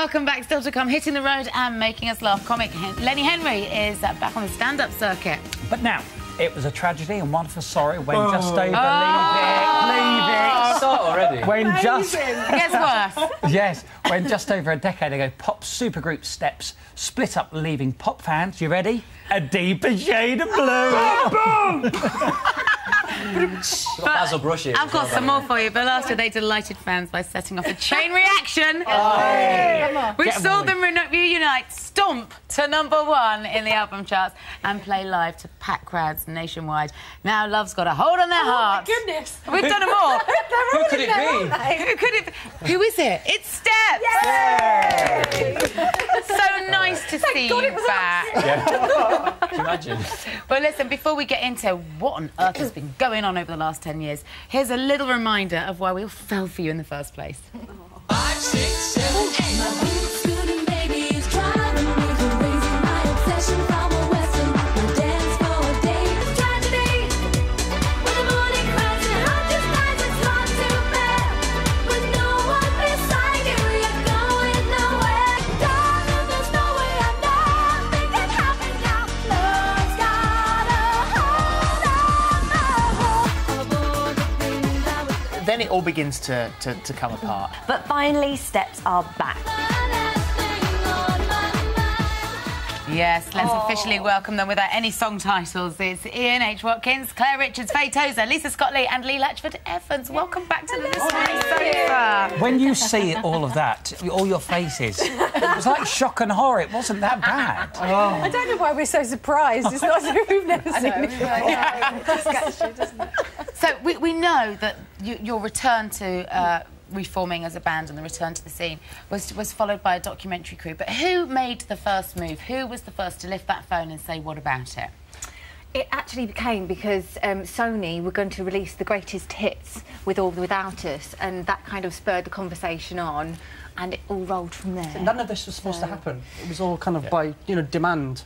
Welcome back, still to come, hitting the road and making us laugh. Comic Lenny Henry is uh, back on the stand-up circuit. But now, it was a tragedy and One for Sorrow when Oh. just over leave it, leave it. Start already. When just It gets worse. yes, when just over a decade ago, pop supergroup Steps split up, leaving pop fans. You ready? A deeper shade of blue. Basil Brush here. I've got some more for you, but last year they delighted fans by setting off a chain reaction, which Get 'em saw them reunite, stomp to number one in the album charts, and play live to packed crowds nationwide. Now love's got a hold on their hearts. Oh goodness. We've done them all. Who could it be? Who could it? Who is it? It's Steps. so nice to see you back. Can you imagine? Well, listen, before we get into what on earth has been going on over the last 10 years, here's a little reminder of why we all fell for you in the first place. Then it all begins to, to, to come apart. But finally, steps are back. Yes, let's oh. officially welcome them without any song titles. It's Ian H. Watkins, Claire Richards, Faye Tozer, Lisa Scott Lee, and Lee Latchford Evans. Welcome back to the listening sofa. when you see all of that, all your faces, it was like shock and horror. It wasn't that bad. I don't know why we're so surprised. It's not something we've never seen. it just gets you, doesn't it? So we, we know that you, your return to uh, reforming as a band and the return to the scene was was followed by a documentary crew. But who made the first move? Who was the first to lift that phone and say, "What about it"? It actually became because um, Sony were going to release the greatest hits with or without us, and that kind of spurred the conversation on, and it all rolled from there. None of this was supposed to happen. It was all kind of by, you know, demand.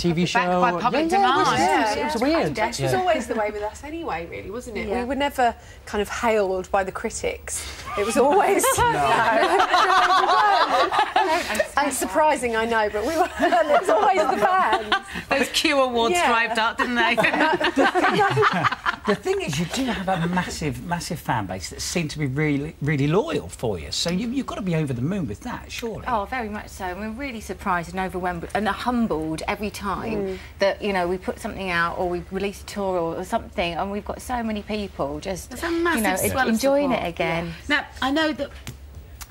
TV show. Backed by public yeah, yeah, it was- demand. it was, it was weird. This was always the way with us anyway, really, wasn't it? Yeah. We were never kind of hailed by the critics. It was always... No. And surprising, I know, but we were... it was always the fans. Those Q awards Yeah. thrived up, didn't they? The thing is, you do have a massive, massive fan base that seem to be really, really loyal for you. So you, you've got to be over the moon with that, surely. Oh, very much so. And we're really surprised and overwhelmed and humbled every time that you know we put something out or we release a tour or, or something, and we've got so many people just a you know swell enjoying it again. now, I know that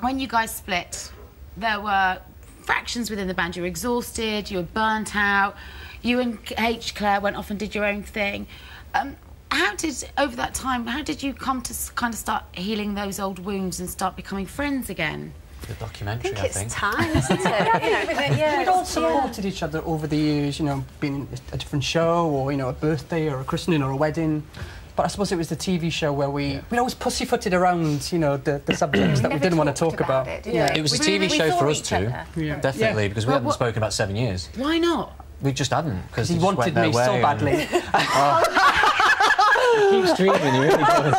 when you guys split, there were fractions within the band. You were exhausted, you were burnt out. You and H. Claire went off and did your own thing. Um, how did, over that time, how did you come to kind of start healing those old wounds and start becoming friends again? The documentary, I It's think. time, isn't it? You know, We'd all supported each other over the years, you know, being a different show or, you know, a birthday or a christening or a wedding. But I suppose it was the TV show where we we always pussyfooted around, you know, the, the subjects that we didn't want to talk about. about it, yeah. It was a TV we show for us each two, other. Yeah. definitely, because we Well, hadn't what- spoken about seven years. Why not? We just hadn't, because He wanted me so badly. Oh. Keeps dreaming, he really does.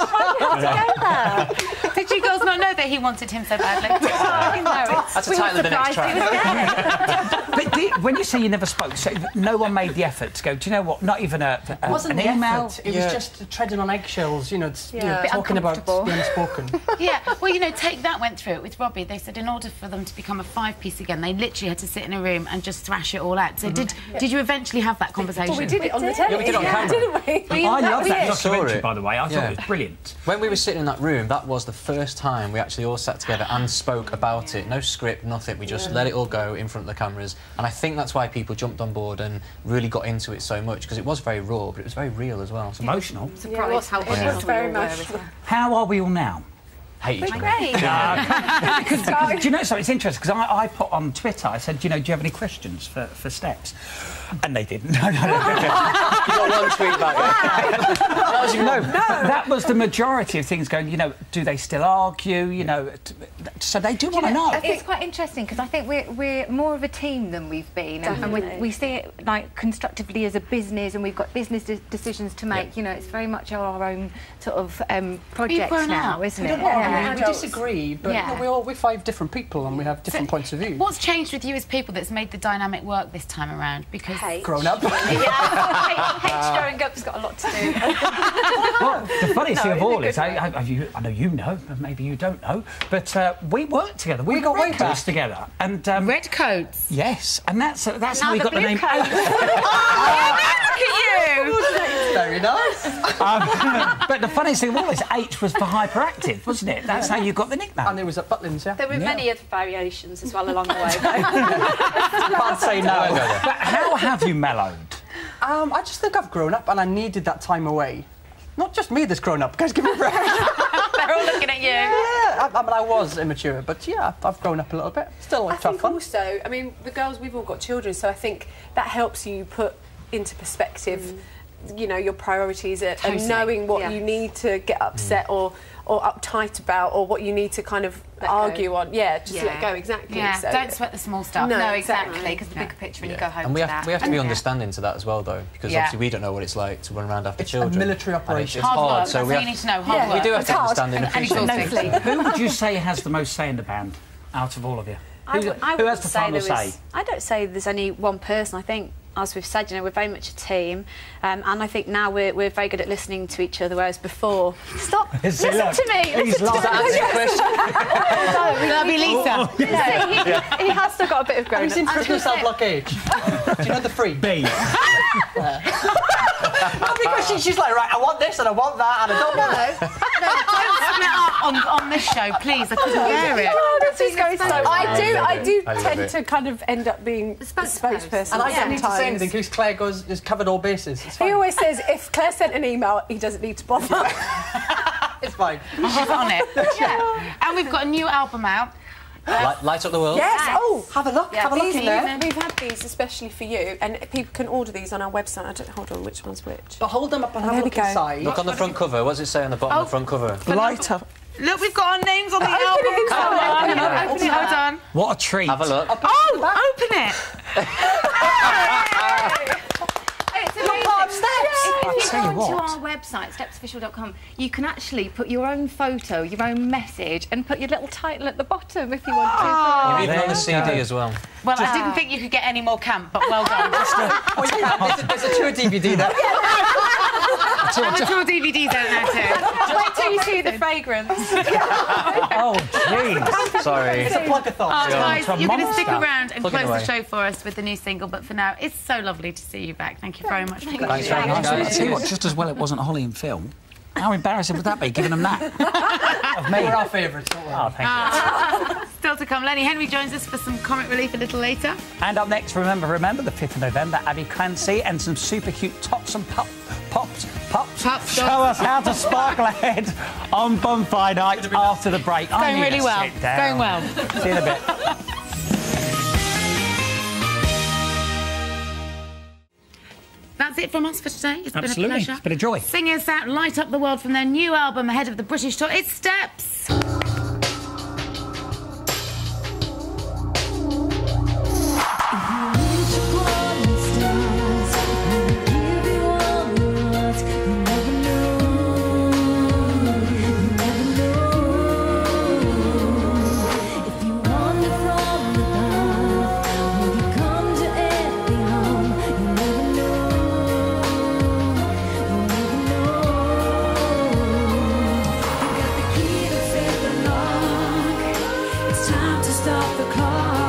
Did you girls not know that he wanted him so badly? That's a title of the next track. But the, when you say you never spoke, so no one made the effort to go, do you know what, not even a, a, It wasn't an the email? effort, It Yeah. was just treading on eggshells, you know, it's, you know, talking about the uncomfortable. unspoken. Yeah, well, you know, Take That went through it with Robbie. They said in order for them to become a five piece again, they literally had to sit in a room and just thrash it all out. So, mm-hmm. did did you eventually have that conversation? Well, we did it on the telly, we did it on camera. didn't we? I love that We saw documentary, by the way. I thought it was brilliant. When we were sitting in that room, that was the first time we actually all sat together and spoke about it. No script, nothing. We just let it all go in front of the cameras. And I think that's why people jumped on board and really got into it so much, because it was very raw, but it was very real as well. It's Emotional. Surprised how It was very much... How are we all now? Hate each other. Great. Because, do you know something? It's interesting because I, I put on Twitter, I said, do you know, do you have any questions for, for Steps? And they didn't. No, no, no, no. You got one tweet back. that was your no, that was the majority of things going, you know, do they still argue? You know, so they do want to know. I think it's quite interesting because I think we're, we're more of a team than we've been, and, and we, we see it like constructively as a business, and we've got business de- decisions to make. You know, it's very much our own sort of um, project now, up. isn't We it? Don't want to we, we disagree, but Yeah. you know, we all we're five different people and we have different points of view. What's changed with you as people that's made the dynamic work this time around? Because Hate. Grown up. yeah, H, H growing up's got a lot to do. Well, the funniest thing of all is, I, way. I, you, I know you know, but maybe you don't know, but uh, we worked together. We, We got got way back. together, and um, red coats. yes, and that's uh, that's Now how we the got the blue name. coat. Look at you! Very nice. Um, but the funniest thing of all is H was for hyperactive, wasn't it? That's how you got the nickname. And it was at Butlins, yeah. There were Yeah. many other variations as well along the way. though. Can't say no. But how have you mellowed? Um, I just think I've grown up and I needed that time away. Not just me that's grown up, guys, give me a break. They're all looking at you. yeah, I, I mean, I was immature, but yeah, I've grown up a little bit. Still I like to have think fun. also, I mean, the girls, we've all got children, so I think that helps you put into perspective, you know, your priorities and, Totally. and knowing what Yeah. you need to get upset mm. or or uptight about or what you need to kind of Let go. argue on. Yeah, just Yeah. let go, exactly. Yeah, So- don't sweat the small stuff. No. No, exactly. exactly, because the Yeah. bigger picture, and Yeah. you go home and we to have, that. we have to be Yeah. understanding to that as well, though, because Yeah. obviously we don't know what it's like to run around after It's a children. military And it's- operation. It's Hard hard, work. so That's we all you need to know. Hard Yeah. we do have It's to hard understand and and- and appreciate exhausting. things. Who would you say has the most say in the band out of all of you? I Who, would- I who has the say final there say? was- I don't say there's only one person. I think, as we've said, you know, we're very much a team, um, and I think now we're, we're very good at listening to each other. Whereas before, stop, listen look, to me. he's Listen to laughing. me. Answer your question. That'll be Lisa. Yeah, he, he has still got a bit of Have grown you seen up. Triple Cell Blockade? Do you know the free? B. No, she, she's like, right, I want this and I want that and I don't want it. Don't split up on, on this show, please. I couldn't oh, bear it. Oh, this is going so I do, I do I tend it. to kind of end up being the spokesperson. spokesperson. And I don't need to say sometimes. anything because Claire goes, has covered all bases. He always says if Claire sent an email, he doesn't need to bother. It's fine. She's on it. Yeah. And we've got a new album out. Light, light up the world. yes. Oh, Have a look, have a look these, in there. we've had these especially for you, and people can order these on our website. I don't hold on, which one's which? But hold them up and have oh, there a look go. inside. Look on the front cover. What does it say on the bottom of the oh. front cover? Light up. Look, we've got our names on the Open it album inside, cover. open it, Open open it, it. hold on. What a treat. Have a look. Oh, open it. It's You're part of Steps. If, if you tell go you onto what. our website, stepsofficial.com, you can actually put your own photo, your own message, and put your little title at the bottom if you want to. You've even on the CD go. as well. Well, I didn't think you could get any more camp, but well done. Oh, you can. There's a, there's a tour DVD there. and the tour DVDs out now too. Wait till you see the fragrance. Oh, jeez. Sorry. It's a plug-a-thon. Oh, guys, It's you're going to stick monster. around and Plug close away. the show for us with the new single, but for now, it's so lovely to see you back. Thank you very much. Thank Thanks you. very much, I guys. tell you what, just as well it wasn't Holly and Phil. How embarrassing would that be, giving them that? of me. We're our favourites. Oh, thank you. Ah, still to come, Lenny Henry joins us for some comic relief a little later. And up next, remember, remember, the 5th of November, Abbey Clancy and some super cute tops and pop, pops, pops, show us how to sparkle ahead on Bonfire Night after the break. I going really well. Going well. See you in a bit. That's it from us for today. It's been a Absolutely. pleasure. It's been a joy. Singers out light up the world from their new album ahead of the British tour. It's Steps. stop the clock.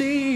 Everything